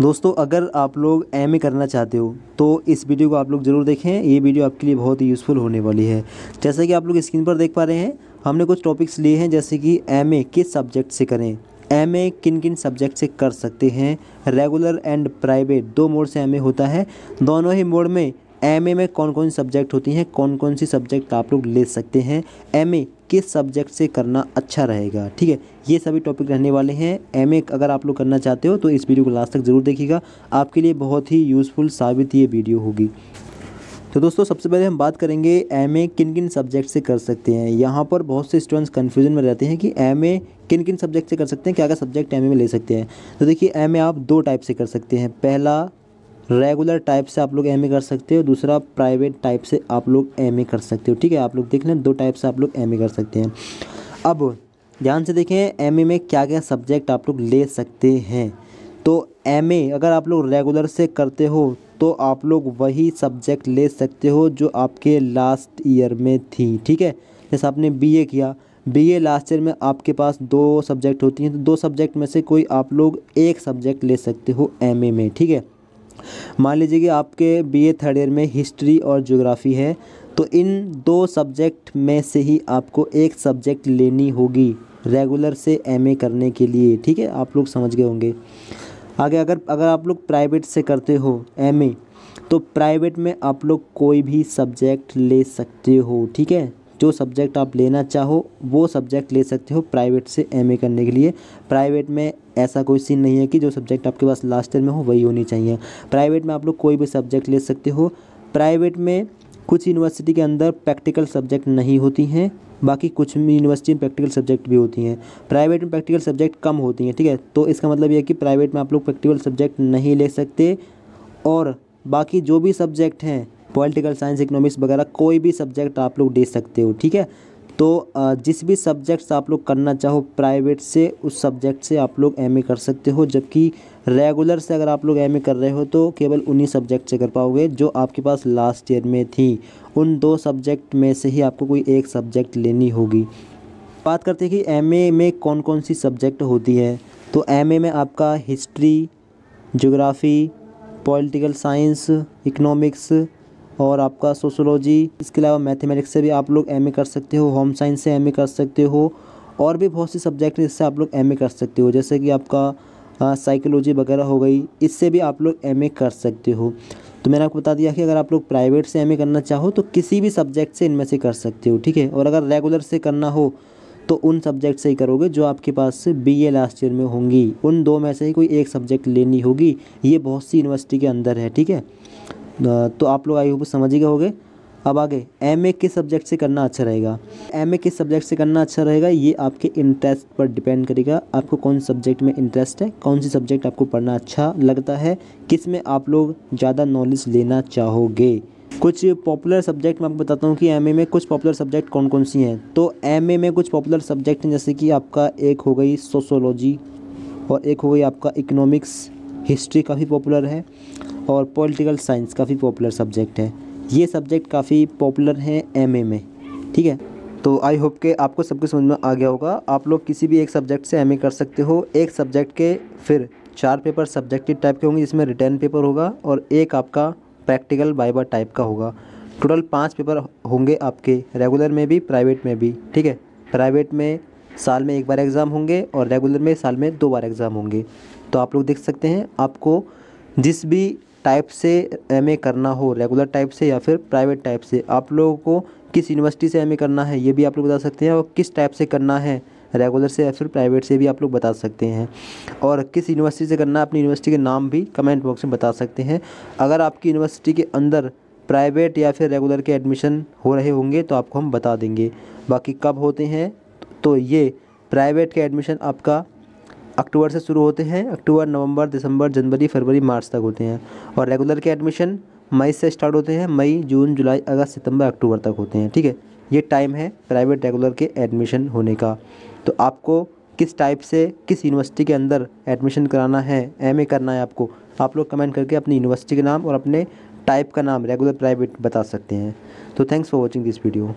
दोस्तों, अगर आप लोग एमए करना चाहते हो तो इस वीडियो को आप लोग ज़रूर देखें। ये वीडियो आपके लिए बहुत ही यूज़फुल होने वाली है। जैसा कि आप लोग स्क्रीन पर देख पा रहे हैं, हमने कुछ टॉपिक्स लिए हैं, जैसे कि एमए किस सब्जेक्ट से करें। एम किन किन सब्जेक्ट से कर सकते हैं? रेगुलर एंड प्राइवेट दो मोड से एमए होता है। दोनों ही मोड में एमए में कौन कौन सब्जेक्ट होती हैं कौन कौन सी सब्जेक्ट आप लोग ले सकते हैं। एमए किस सब्जेक्ट से करना अच्छा रहेगा, ठीक है? ये सभी टॉपिक रहने वाले हैं। एमए अगर आप लोग करना चाहते हो तो इस वीडियो को लास्ट तक ज़रूर देखिएगा। आपके लिए बहुत ही यूज़फुल साबित ये वीडियो होगी। तो दोस्तों, सबसे पहले हम बात करेंगे एम ए किन किन सब्जेक्ट से कर सकते हैं। यहाँ पर बहुत से स्टूडेंट्स कन्फ्यूज़न में रहते हैं कि एम ए किन किन सब्जेक्ट से कर सकते हैं क्या क्या सब्जेक्ट एम ए में ले सकते हैं। तो देखिए एम ए आप दो टाइप से कर सकते हैं। पहला रेगुलर टाइप से आप लोग एमए कर सकते हो, दूसरा प्राइवेट टाइप से आप लोग एमए कर सकते हो, ठीक है? आप लोग देख लें, दो टाइप से आप लोग एमए कर सकते हैं। अब, ध्यान से देखें एमए में क्या क्या सब्जेक्ट आप लोग ले सकते हैं। तो एमए अगर आप लोग रेगुलर से करते हो तो आप लोग वही सब्जेक्ट ले सकते हो जो आपके लास्ट ईयर में थी, ठीक है? जैसे आपने बीए किया बीए लास्ट ईयर में आपके पास दो सब्जेक्ट होती हैं तो दो सब्जेक्ट में से कोई आप लोग एक सब्जेक्ट ले सकते हो एमए में, ठीक है? मान लीजिए कि आपके बीए थर्ड ईयर में हिस्ट्री और ज्योग्राफी है तो इन दो सब्जेक्ट में से ही आपको एक सब्जेक्ट लेनी होगी रेगुलर से एमए करने के लिए, ठीक है? आप लोग समझ गए होंगे। आगे अगर अगर आप लोग प्राइवेट से करते हो एमए तो प्राइवेट में आप लोग कोई भी सब्जेक्ट ले सकते हो, ठीक है? जो सब्जेक्ट आप लेना चाहो, वो सब्जेक्ट ले सकते हो प्राइवेट से एमए करने के लिए। प्राइवेट में ऐसा कोई सीन नहीं है कि जो सब्जेक्ट आपके पास लास्ट ईयर में हो, वही होनी चाहिए। प्राइवेट में आप लोग कोई भी सब्जेक्ट ले सकते हो। प्राइवेट में कुछ यूनिवर्सिटी के अंदर प्रैक्टिकल सब्जेक्ट नहीं होती हैं, बाकी कुछ यूनिवर्सिटी में प्रैक्टिकल सब्जेक्ट भी होती हैं। प्राइवेट में प्रैक्टिकल सब्जेक्ट कम होती हैं, ठीक है? तो इसका मतलब ये है कि प्राइवेट में आप लोग प्रैक्टिकल सब्जेक्ट नहीं ले सकते और बाकी जो भी सब्जेक्ट हैं पॉलिटिकल साइंस इकोनॉमिक्स वगैरह कोई भी सब्जेक्ट आप लोग दे सकते हो, ठीक है? तो जिस भी सब्जेक्ट्स आप लोग करना चाहो प्राइवेट से उस सब्जेक्ट से आप लोग एमए कर सकते हो, जबकि रेगुलर से अगर आप लोग एमए कर रहे हो तो केवल उन्हीं सब्जेक्ट से कर पाओगे जो आपके पास लास्ट ईयर में थी। उन दो सब्जेक्ट में से ही आपको कोई एक सब्जेक्ट लेनी होगी। बात करते हैं कि एमए में कौन कौन सी सब्जेक्ट होती है। तो एमए में आपका history geography political science economics और आपका सोशोलॉजी इसके अलावा मैथमेटिक्स से भी आप लोग एमए कर सकते हो होम साइंस से एमए कर सकते हो, और भी बहुत सी सब्जेक्ट जिससे आप लोग एमए कर सकते हो, जैसे कि आपका साइकोलॉजी वगैरह हो गई, इससे भी आप लोग एमए कर सकते हो। तो मैंने आपको बता दिया कि अगर आप लोग प्राइवेट से एमए करना चाहो तो किसी भी सब्जेक्ट से इनमें से कर सकते हो, ठीक है? और अगर रेगुलर से करना हो तो उन सब्जेक्ट से ही करोगे, जो आपके पास से बी ए लास्ट ईयर में होंगी। उन दो में से ही कोई एक सब्जेक्ट लेनी होगी, ये बहुत सी यूनिवर्सिटी के अंदर है, ठीक है? तो आप लोग आई होप समझ ही गए अब आगे एम ए किस सब्जेक्ट से करना अच्छा रहेगा? एम ए किस सब्जेक्ट से करना अच्छा रहेगा, ये आपके इंटरेस्ट पर डिपेंड करेगा। आपको कौन सब्जेक्ट में इंटरेस्ट है, कौन सी सब्जेक्ट आपको पढ़ना अच्छा लगता है, किसमें आप लोग ज़्यादा नॉलेज लेना चाहोगे। कुछ पॉपुलर सब्जेक्ट मैं आपको बताता हूँ कि एमए में कुछ पॉपुलर सब्जेक्ट कौन कौन सी हैं। तो एमए में कुछ पॉपुलर सब्जेक्ट हैं, जैसे कि आपका एक हो गई सोशोलॉजी और एक हो गई आपका इकोनॉमिक्स हिस्ट्री काफ़ी पॉपुलर है। और पॉलिटिकल साइंस काफ़ी पॉपुलर सब्जेक्ट है। ये सब्जेक्ट काफ़ी पॉपुलर हैं एमए में, ठीक है? तो आई होप के आपको सबके समझ में आ गया होगा। आप लोग किसी भी एक सब्जेक्ट से एमए कर सकते हो। एक सब्जेक्ट के फिर चार पेपर सब्जेक्टिव टाइप के होंगे, जिसमें रिटर्न पेपर होगा और एक आपका प्रैक्टिकल बाइबा टाइप का होगा। टोटल पाँच पेपर होंगे आपके रेगुलर में भी प्राइवेट में भी, ठीक है? प्राइवेट में साल में एक बार एग्ज़ाम होंगे और रेगुलर में साल में दो बार एग्ज़ाम होंगे। तो आप लोग देख सकते हैं, आपको जिस भी टाइप से एमए करना हो रेगुलर टाइप से या फिर प्राइवेट टाइप से, आप लोगों को किस यूनिवर्सिटी से एमए करना है, ये भी आप लोग बता सकते हैं और किस टाइप से करना है रेगुलर से या फिर प्राइवेट से भी आप लोग बता सकते हैं। और किस यूनिवर्सिटी से करना है, अपनी यूनिवर्सिटी के नाम भी कमेंट बॉक्स में बता सकते हैं। अगर आपकी यूनिवर्सिटी के अंदर प्राइवेट या फिर रेगुलर के एडमिशन हो रहे होंगे तो आपको हम बता देंगे। बाकी कब होते हैं तो ये प्राइवेट के एडमिशन आपका अक्टूबर से शुरू होते हैं, अक्टूबर, नवंबर, दिसंबर, जनवरी, फरवरी, मार्च तक होते हैं और रेगुलर के एडमिशन मई से स्टार्ट होते हैं, मई, जून, जुलाई, अगस्त, सितंबर, अक्टूबर तक होते हैं, ठीक है? ये टाइम है प्राइवेट रेगुलर के एडमिशन होने का। तो आपको किस टाइप से किस यूनिवर्सिटी के अंदर एडमिशन कराना है एमए करना है आपको, आप लोग कमेंट करके अपनी यूनिवर्सिटी के नाम और अपने टाइप का नाम रेगुलर प्राइवेट बता सकते हैं। तो thanks for watching this video